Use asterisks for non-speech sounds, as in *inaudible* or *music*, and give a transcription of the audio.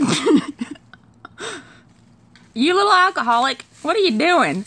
*laughs* you little alcoholic, what are you doing?